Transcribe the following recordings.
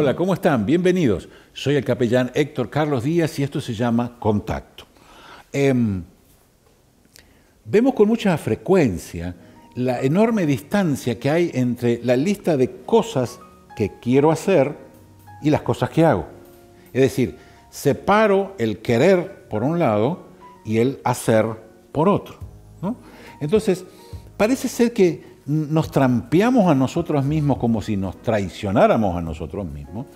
Hola, ¿cómo están? Bienvenidos. Soy el capellán Héctor Carlos Díaz y esto se llama Contacto. Em, vemos con mucha frecuencia la enorme distancia que hay entre la lista de cosas que quiero hacer y las cosas que hago. Es decir, separo el querer por un lado y el hacer por otro. Entonces, parece ser que nos trampeamos a nosotros mismos como si nos traicionáramos a nosotros mismos,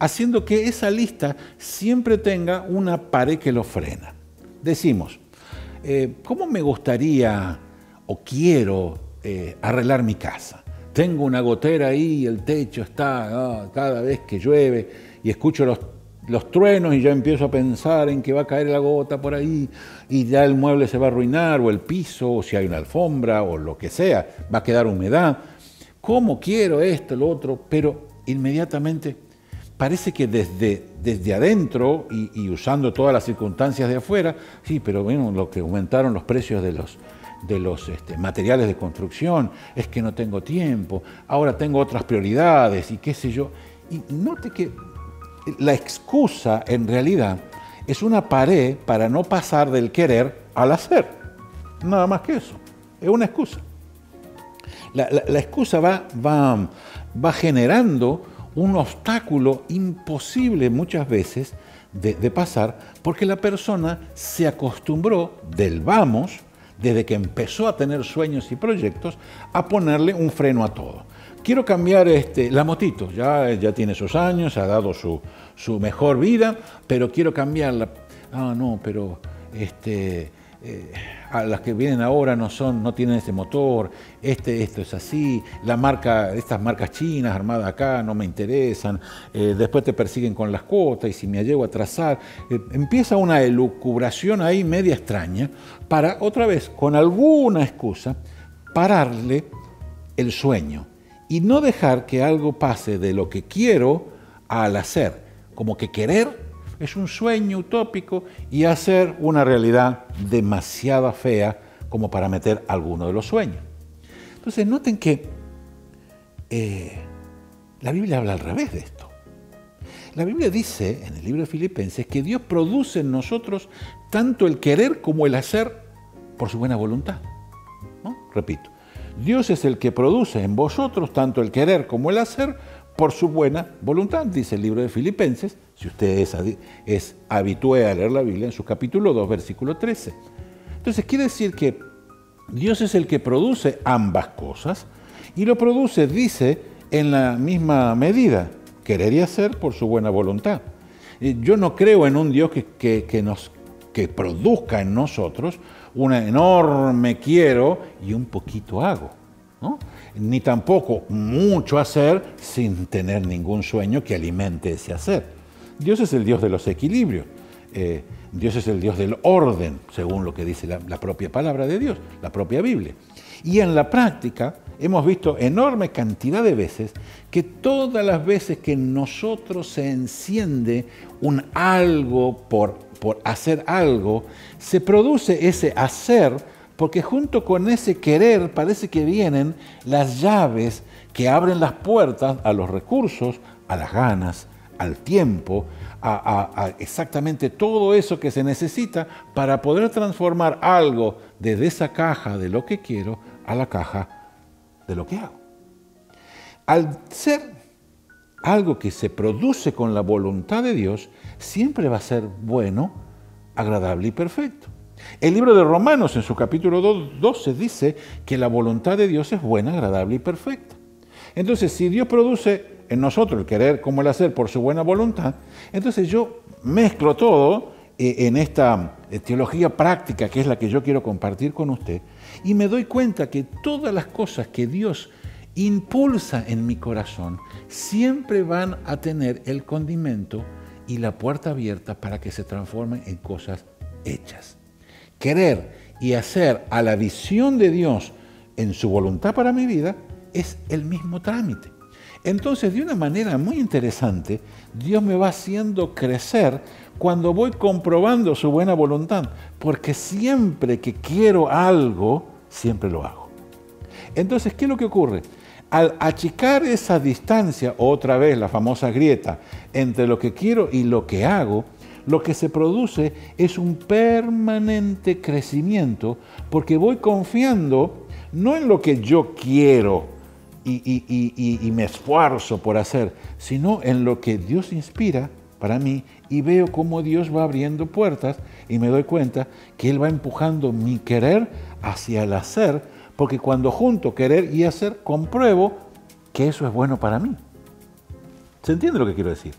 haciendo que esa lista siempre tenga una pared que lo frena. Decimos, eh, ¿cómo me gustaría o quiero eh, arreglar mi casa? Tengo una gotera ahí, el techo está ah, cada vez que llueve y escucho los los truenos y ya empiezo a pensar en que va a caer la gota por ahí y ya el mueble se va a arruinar o el piso o si hay una alfombra o lo que sea, va a quedar humedad. ¿Cómo quiero esto, lo otro? Pero inmediatamente parece que desde, desde adentro y, usando todas las circunstancias de afuera, sí, pero bueno, lo que aumentaron los precios de los, de los este, materiales de construcción, es que no tengo tiempo, ahora tengo otras prioridades y qué sé yo. Y note que la excusa en realidad es una pared para no pasar del querer al hacer. Nada más que eso. Es una excusa. La, excusa va, va, va, generando un obstáculo imposible muchas veces de, de pasar porque la persona se acostumbró del vamos, desde que empezó a tener sueños y proyectos, a ponerle un freno a todo quiero cambiar este, la motito, ya, ya tiene sus años, ha dado su, mejor vida, pero quiero cambiarla. Ah, no, pero este, eh, a las que vienen ahora no son, no tienen ese motor, este, esto es así, la marca, estas marcas chinas armadas acá no me interesan, eh, después te persiguen con las cuotas y si me llego a trazar, eh, empieza una elucubración ahí media extraña para otra vez, con alguna excusa, pararle el sueño y no dejar que algo pase de lo que quiero al hacer. Como que querer es un sueño utópico y hacer una realidad demasiado fea como para meter alguno de los sueños. Entonces noten que eh, la Biblia habla al revés de esto. La Biblia dice en el libro de Filipenses que Dios produce en nosotros tanto el querer como el hacer por su buena voluntad. Repito, Dios es el que produce en vosotros tanto el querer como el hacer por su buena voluntad, dice el libro de Filipenses, si usted es, es a leer la Biblia en su capítulo 2, versículo 13. Entonces quiere decir que Dios es el que produce ambas cosas y lo produce, dice, en la misma medida, querer y hacer por su buena voluntad. Yo no creo en un Dios que, nos, que produzca en nosotros una enorme quiero y un poquito hago. Ni tampoco mucho hacer sin tener ningún sueño que alimente ese hacer. Dios es el Dios de los equilibrios. Eh, Dios es el Dios del orden, según lo que dice la, la, propia palabra de Dios, la propia Biblia. Y en la práctica hemos visto enorme cantidad de veces que todas las veces que nosotros se enciende un algo por por hacer algo, se produce ese hacer porque junto con ese querer parece que vienen las llaves que abren las puertas a los recursos, a las ganas, al tiempo, a, exactamente todo eso que se necesita para poder transformar algo desde esa caja de lo que quiero a la caja de lo que hago. Al ser algo que se produce con la voluntad de Dios, siempre va a ser bueno, agradable y perfecto. El libro de Romanos en su capítulo 12 dice que la voluntad de Dios es buena, agradable y perfecta. Entonces, si Dios produce en nosotros el querer como el hacer por su buena voluntad, entonces yo mezclo todo eh, en esta eh, teología práctica que es la que yo quiero compartir con usted y me doy cuenta que todas las cosas que Dios impulsa en mi corazón, siempre van a tener el condimento y la puerta abierta para que se transformen en cosas hechas. Querer y hacer a la visión de Dios en su voluntad para mi vida es el mismo trámite. Entonces, de una manera muy interesante, Dios me va haciendo crecer cuando voy comprobando su buena voluntad, porque siempre que quiero algo, siempre lo hago. Entonces, ¿qué es lo que ocurre? Al achicar esa distancia, otra vez la famosa grieta, entre lo que quiero y lo que hago, lo que se produce es un permanente crecimiento porque voy confiando no en lo que yo quiero y, me esfuerzo por hacer, sino en lo que Dios inspira para mí y veo cómo Dios va abriendo puertas y me doy cuenta que Él va empujando mi querer hacia el hacer, porque cuando junto querer y hacer, compruebo que eso es bueno para mí. ¿Se entiende lo que quiero decir?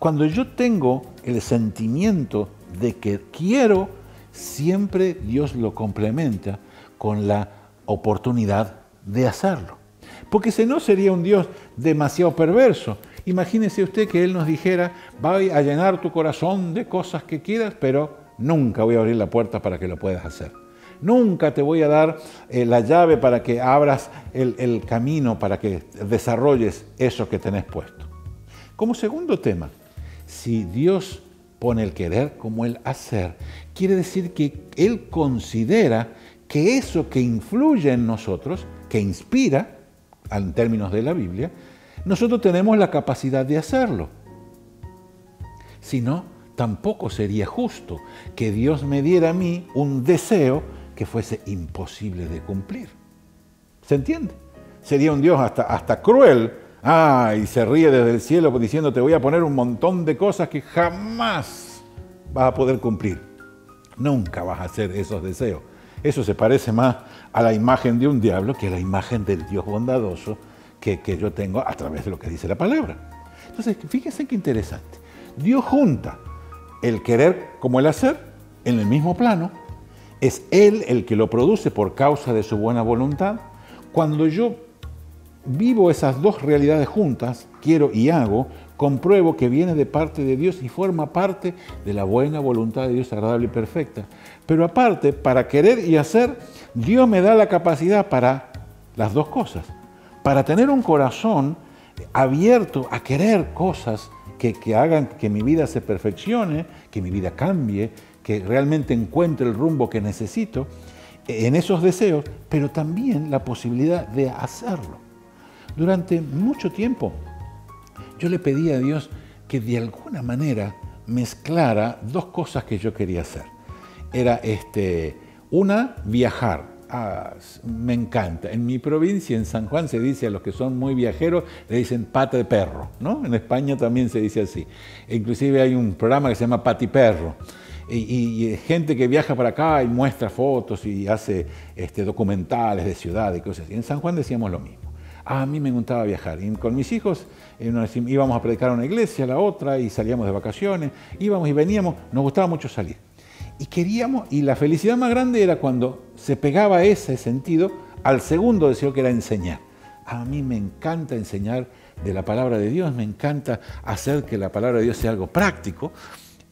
Cuando yo tengo el sentimiento de que quiero, siempre Dios lo complementa con la oportunidad de hacerlo. Porque si no sería un Dios demasiado perverso. Imagínese usted que Él nos dijera, voy a llenar tu corazón de cosas que quieras, pero nunca voy a abrir la puerta para que lo puedas hacer. Nunca te voy a dar eh, la llave para que abras el, el camino, para que desarrolles eso que tenés puesto. Como segundo tema, si Dios pone el querer como el hacer, quiere decir que Él considera que eso que influye en nosotros, que inspira, en términos de la Biblia, nosotros tenemos la capacidad de hacerlo. Si no, tampoco sería justo que Dios me diera a mí un deseo que fuese imposible de cumplir. ¿Se entiende? Sería un Dios hasta, hasta cruel. Ah, y se ríe desde el cielo diciendo te voy a poner un montón de cosas que jamás vas a poder cumplir. Nunca vas a hacer esos deseos. Eso se parece más a la imagen de un diablo que a la imagen del Dios bondadoso que, que yo tengo a través de lo que dice la palabra. Entonces, fíjense qué interesante. Dios junta el querer como el hacer en el mismo plano. Es Él el que lo produce por causa de su buena voluntad. Cuando yo vivo esas dos realidades juntas, quiero y hago, compruebo que viene de parte de Dios y forma parte de la buena voluntad de Dios agradable y perfecta. Pero aparte, para querer y hacer, Dios me da la capacidad para las dos cosas. Para tener un corazón abierto a querer cosas que, que hagan que mi vida se perfeccione, que mi vida cambie, que realmente encuentre el rumbo que necesito en esos deseos, pero también la posibilidad de hacerlo. Durante mucho tiempo yo le pedí a Dios que de alguna manera mezclara dos cosas que yo quería hacer. Era este, una, viajar. Ah, me encanta. En mi provincia, en San Juan, se dice a los que son muy viajeros, le dicen pata de perro, ¿no? En España también se dice así. inclusive hay un programa que se llama Pati Perro. Y, gente que viaja para acá y muestra fotos y hace este, documentales de ciudad y cosas así. En San Juan decíamos lo mismo. a mí me gustaba viajar. Con mis hijos eh, íbamos a predicar a una iglesia, a la otra, y salíamos de vacaciones, íbamos y veníamos, nos gustaba mucho salir. Y queríamos, y la felicidad más grande era cuando se pegaba ese sentido al segundo deseo que era enseñar. A mí me encanta enseñar de la palabra de Dios, me encanta hacer que la palabra de Dios sea algo práctico.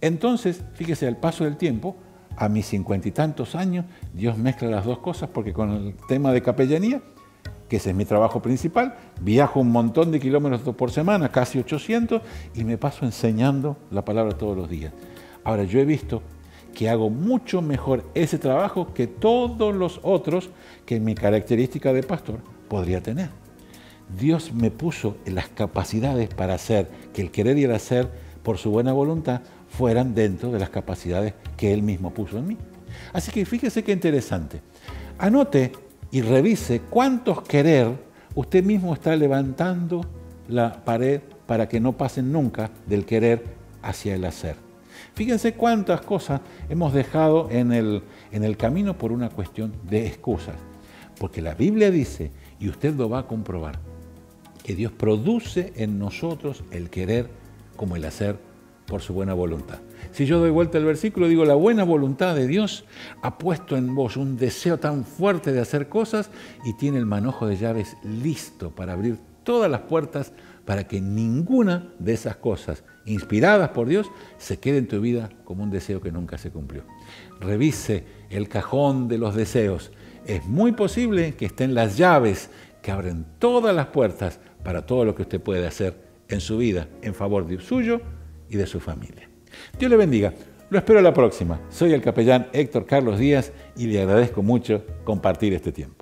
Entonces, fíjese, al paso del tiempo, a mis cincuenta y tantos años, Dios mezcla las dos cosas porque con el tema de capellanía que ese es mi trabajo principal, viajo un montón de kilómetros por semana, casi 800, y me paso enseñando la palabra todos los días. Ahora, yo he visto que hago mucho mejor ese trabajo que todos los otros que mi característica de pastor podría tener. Dios me puso las capacidades para hacer que el querer y el hacer por su buena voluntad fueran dentro de las capacidades que Él mismo puso en mí. Así que fíjese qué interesante. Anote y revise cuántos querer usted mismo está levantando la pared para que no pasen nunca del querer hacia el hacer. Fíjense cuántas cosas hemos dejado en el, en el camino por una cuestión de excusas. Porque la Biblia dice, y usted lo va a comprobar, que Dios produce en nosotros el querer como el hacer por su buena voluntad. Si yo doy vuelta al versículo, digo, la buena voluntad de Dios ha puesto en vos un deseo tan fuerte de hacer cosas y tiene el manojo de llaves listo para abrir todas las puertas para que ninguna de esas cosas inspiradas por Dios se quede en tu vida como un deseo que nunca se cumplió. Revise el cajón de los deseos. Es muy posible que estén las llaves que abren todas las puertas para todo lo que usted puede hacer en su vida en favor de suyo y de su familia. Dios le bendiga. Lo espero la próxima. Soy el capellán Héctor Carlos Díaz y le agradezco mucho compartir este tiempo.